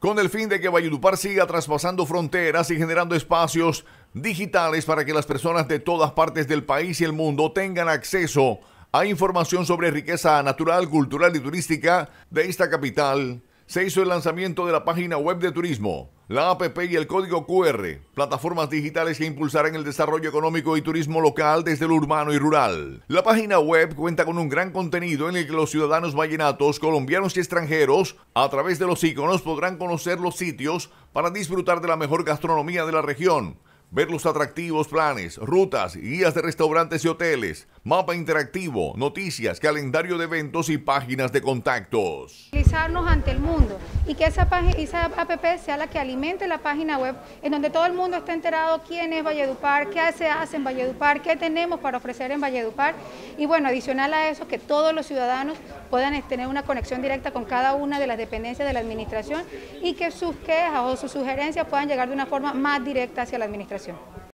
con el fin de que Valledupar siga traspasando fronteras y generando espacios digitales para que las personas de todas partes del país y el mundo tengan acceso a información sobre riqueza natural, cultural y turística de esta capital. Se hizo el lanzamiento de la página web de turismo, la APP y el código QR, plataformas digitales que impulsarán el desarrollo económico y turismo local desde lo urbano y rural. La página web cuenta con un gran contenido en el que los ciudadanos vallenatos, colombianos y extranjeros, a través de los iconos podrán conocer los sitios para disfrutar de la mejor gastronomía de la región ver los atractivos planes, rutas, guías de restaurantes y hoteles, mapa interactivo, noticias, calendario de eventos y páginas de contactos. Ante el mundo y que esa, esa app sea la que alimente la página web en donde todo el mundo esté enterado quién es Valledupar, qué se hace en Valledupar, qué tenemos para ofrecer en Valledupar y bueno, adicional a eso que todos los ciudadanos puedan tener una conexión directa con cada una de las dependencias de la administración y que sus quejas o sus sugerencias puedan llegar de una forma más directa hacia la administración.